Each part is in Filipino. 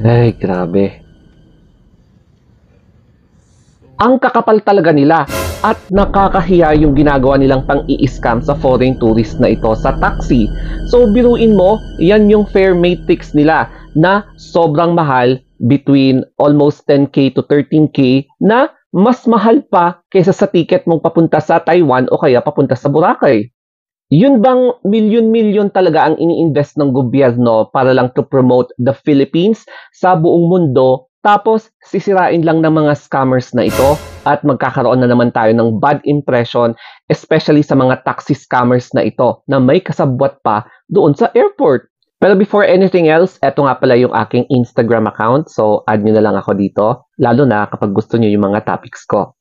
Ay, grabe. Ang kakapal talaga nila at nakakahiya yung ginagawa nilang pang-i-scam sa foreign tourist na ito sa taxi. So biruin mo, yan yung fare matrix nila na sobrang mahal between almost 10k to 13k na mas mahal pa kaysa sa ticket mong papunta sa Taiwan o kaya papunta sa Boracay. Yun bang milyon-milyon talaga ang ini-invest ng gobyerno para lang to promote the Philippines sa buong mundo tapos, sisirain lang ng mga scammers na ito at magkakaroon na naman tayo ng bad impression, especially sa mga taxi scammers na ito na may kasabwat pa doon sa airport. Pero before anything else, eto nga pala yung aking Instagram account. So, add nyo na lang ako dito, lalo na kapag gusto nyo yung mga topics ko.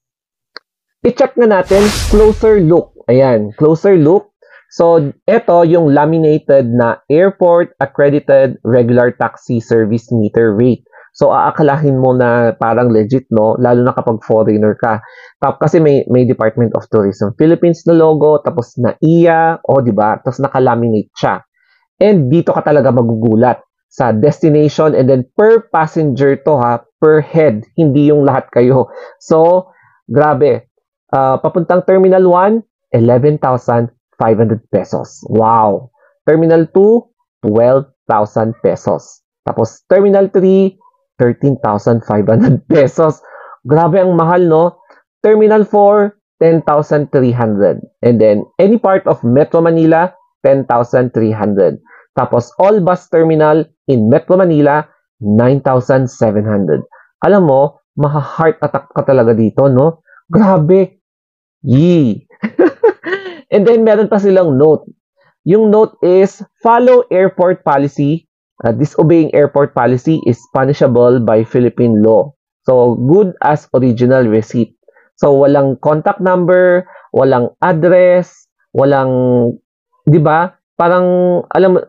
I-check na natin, closer look. Ayan, closer look. So, ito yung laminated na Airport Accredited Regular Taxi Service Meter Rate. So, aakalahin mo na parang legit, no? Lalo na kapag foreigner ka. Tapos, kasi may, may Department of Tourism Philippines na logo, tapos na iya, o, oh, di ba? Tapos nakalaminate siya. And dito ka talaga magugulat sa destination and then per passenger to ha, per head, hindi yung lahat kayo. So, grabe. Uh, papuntang Terminal 1, 11,500 pesos. Wow. Terminal 2, 12,000 pesos. Tapos Terminal 3, 13,500 pesos. Grabe ang mahal, no? Terminal 4, 10,300. And then, any part of Metro Manila, 10,300. Tapos, all bus terminal in Metro Manila, 9,700. Alam mo, maha-heart attack ka talaga dito, no? Grabe! Yee! And then, meron pa silang note. Yung note is, follow airport policy Uh, disobeying airport policy is punishable by Philippine law. So, good as original receipt. So, walang contact number, walang address, walang, di ba? Parang, alam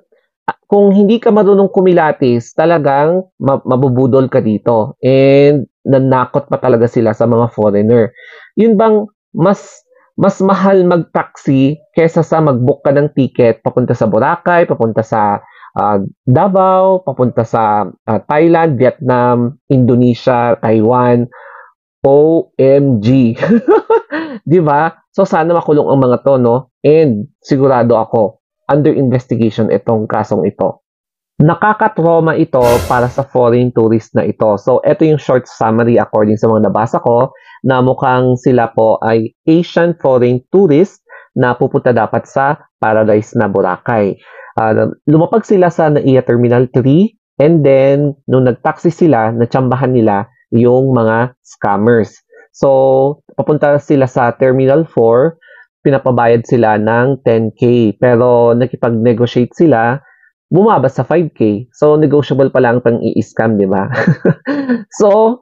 kung hindi ka marunong kumilatis, talagang mabubudol ka dito. And nanakot pa talaga sila sa mga foreigner. Yun bang mas mas mahal mag-taxi kaysa sa mag-book ka ng ticket papunta sa Boracay, papunta sa uh, Davao, papunta sa uh, Thailand, Vietnam, Indonesia, Taiwan. OMG. 'Di ba? So sana makulong ang mga to, no? And sigurado ako under investigation itong kasong ito. Nakakatrauma ito para sa foreign tourist na ito. So, ito yung short summary according sa mga nabasa ko na mukhang sila po ay Asian foreign tourist na pupunta dapat sa Paradise na Boracay uh, lumapag sila sa NAIA Terminal 3 and then nung nagtaxi sila, natsambahan nila yung mga scammers. So, papunta sila sa Terminal 4, pinapabayad sila ng 10K. Pero nakipag-negotiate sila, bumaba sa 5K. So, negotiable pa lang pang i-scam, di ba? so,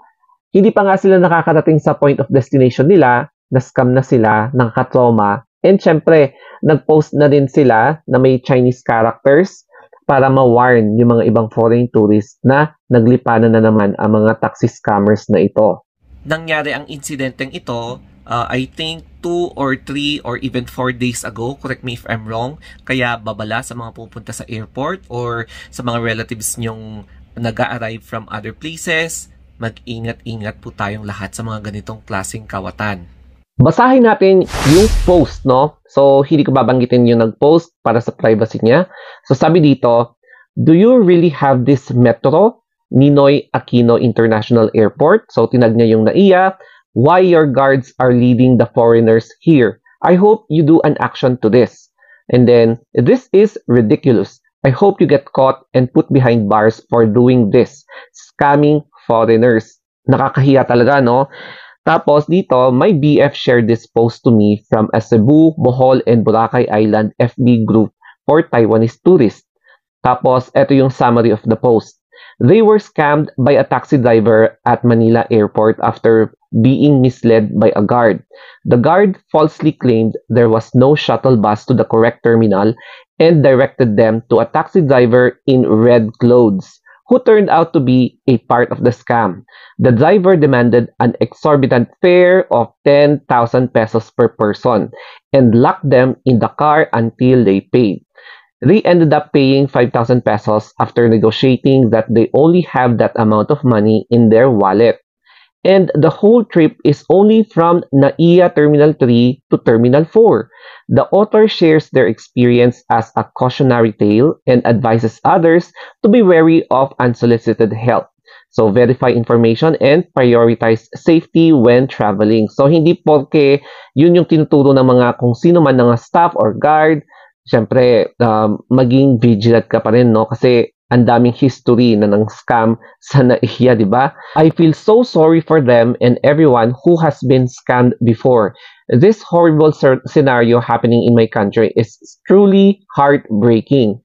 hindi pa nga sila nakakarating sa point of destination nila, na-scam na sila, ng katroma, And syempre, nag-post na din sila na may Chinese characters para ma-warn yung mga ibang foreign tourists na naglipanan na naman ang mga taxi scammers na ito. Nangyari ang insidenteng ito, uh, I think 2 or 3 or even 4 days ago, correct me if I'm wrong, kaya babala sa mga pupunta sa airport or sa mga relatives nyong nag-arrive from other places, mag-ingat-ingat po tayong lahat sa mga ganitong klaseng kawatan. Basahin natin yung post, no? So, hindi ko babanggitin yung nag-post para sa privacy niya. So, sabi dito, Do you really have this metro? Ninoy Aquino International Airport. So, tinag niya yung naiya. Why your guards are leading the foreigners here? I hope you do an action to this. And then, this is ridiculous. I hope you get caught and put behind bars for doing this. Scamming foreigners. Nakakahiya talaga, no? Tapos dito, my BF shared this post to me from a Cebu, Bohol, and Boracay Island FB group for Taiwanese tourists. Tapos, ito yung summary of the post. They were scammed by a taxi driver at Manila Airport after being misled by a guard. The guard falsely claimed there was no shuttle bus to the correct terminal and directed them to a taxi driver in red clothes who turned out to be a part of the scam. The driver demanded an exorbitant fare of 10,000 pesos per person and locked them in the car until they paid. They ended up paying 5,000 pesos after negotiating that they only have that amount of money in their wallet. And the whole trip is only from NAIA Terminal 3 to Terminal 4. The author shares their experience as a cautionary tale and advises others to be wary of unsolicited help. So, verify information and prioritize safety when traveling. So, hindi porke yun yung tinuturo ng mga kung sino man ng staff or guard, syempre, um, maging vigilant ka pa rin, no? Kasi ang daming history na ng scam sa naiya, di ba? I feel so sorry for them and everyone who has been scammed before. This horrible scenario happening in my country is truly heartbreaking.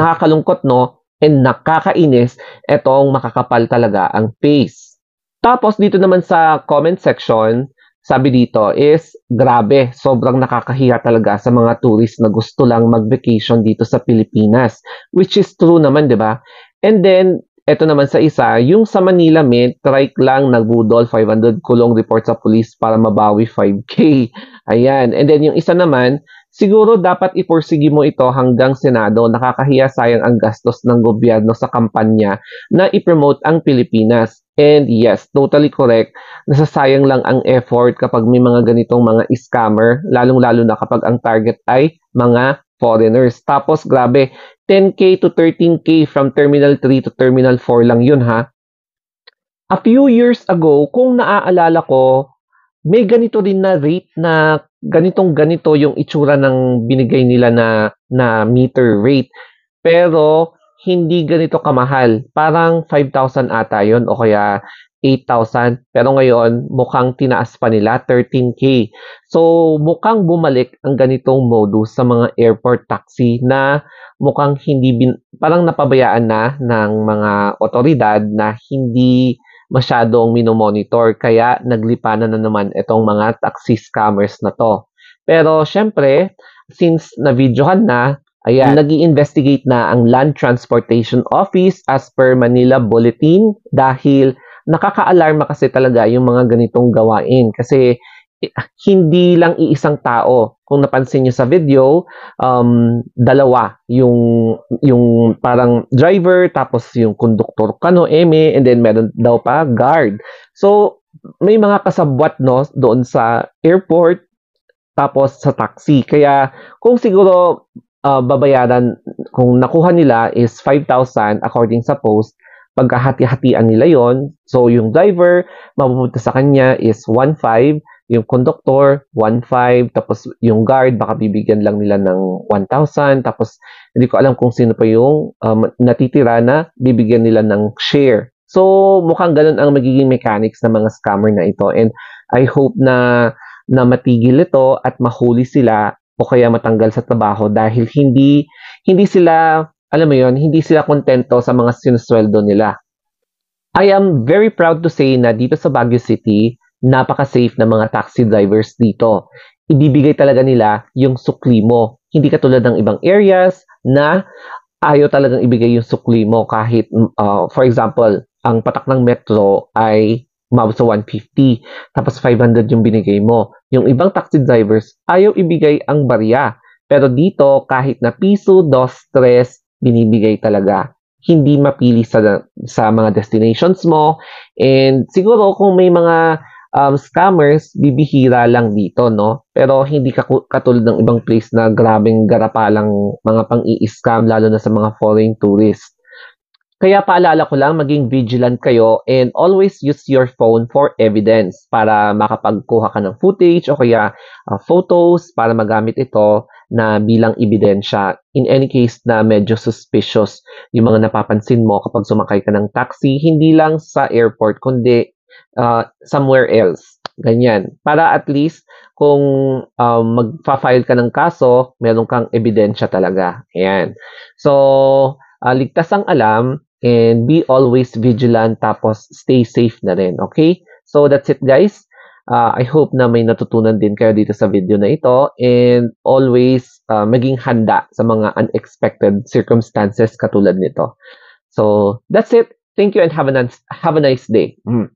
Nakakalungkot, no? And nakakainis, etong makakapal talaga ang face. Tapos dito naman sa comment section, sabi dito is grabe, sobrang nakakahiya talaga sa mga tourist na gusto lang mag-vacation dito sa Pilipinas. Which is true naman, di ba? And then, eto naman sa isa, yung sa Manila Mint, trike lang nagbudol 500 kulong report sa police para mabawi 5K. Ayan. And then yung isa naman, siguro dapat iporsige mo ito hanggang Senado. Nakakahiya sayang ang gastos ng gobyerno sa kampanya na ipromote ang Pilipinas. And yes, totally correct. Nasasayang lang ang effort kapag may mga ganitong mga scammer, lalong-lalo na kapag ang target ay mga foreigners. Tapos grabe, 10k to 13k from Terminal 3 to Terminal 4 lang yun ha. A few years ago, kung naaalala ko, may ganito din na rate na ganitong ganito yung itsura ng binigay nila na na meter rate. Pero hindi ganito kamahal. Parang 5,000 ata yon o kaya 8,000. Pero ngayon, mukhang tinaas pa nila, 13K. So, mukhang bumalik ang ganitong modus sa mga airport taxi na mukhang hindi, bin, parang napabayaan na ng mga otoridad na hindi masyadong minomonitor. Kaya naglipanan na naman itong mga taxi scammers na to. Pero, syempre, since na-videohan na, Ayan, nag investigate na ang Land Transportation Office as per Manila Bulletin dahil nakaka-alarma kasi talaga yung mga ganitong gawain kasi eh, hindi lang iisang tao. Kung napansin niyo sa video, um, dalawa yung yung parang driver tapos yung conductor kano eme and then meron daw pa guard. So may mga kasabwat no doon sa airport tapos sa taxi. Kaya kung siguro uh, babayaran kung nakuha nila is 5,000 according sa post, pagkahati-hatian nila yon So, yung driver, mapupunta sa kanya is 1,500, yung conductor, 1,500, tapos yung guard, baka bibigyan lang nila ng 1,000, tapos hindi ko alam kung sino pa yung um, natitira na bibigyan nila ng share. So, mukhang ganun ang magiging mechanics ng mga scammer na ito. And I hope na na matigil ito at mahuli sila o kaya matanggal sa trabaho dahil hindi hindi sila alam mo yon hindi sila kontento sa mga sinusweldo nila. I am very proud to say na dito sa Baguio City, napaka-safe ng mga taxi drivers dito. Ibibigay talaga nila yung sukli mo. Hindi katulad ng ibang areas na ayaw talagang ibigay yung sukli mo kahit, uh, for example, ang patak ng metro ay umabot sa 150, tapos 500 yung binigay mo. Yung ibang taxi drivers, ayaw ibigay ang barya. Pero dito, kahit na piso, dos, tres, binibigay talaga. Hindi mapili sa, sa mga destinations mo. And siguro kung may mga um, scammers, bibihira lang dito, no? Pero hindi katulad ng ibang place na grabing garapalang mga pang-i-scam, lalo na sa mga foreign tourists. Kaya paalala ko lang, maging vigilant kayo and always use your phone for evidence para makapagkuha ka ng footage o kaya uh, photos para magamit ito na bilang ebidensya. In any case na medyo suspicious yung mga napapansin mo kapag sumakay ka ng taxi, hindi lang sa airport kundi uh, somewhere else. Ganyan. Para at least kung um, magfa-file ka ng kaso, meron kang ebidensya talaga. Ayan. So, uh, ligtas ang alam and be always vigilant tapos stay safe na rin, okay? So that's it guys. Uh, I hope na may natutunan din kayo dito sa video na ito and always uh, maging handa sa mga unexpected circumstances katulad nito. So that's it. Thank you and have a have a nice day. Mm.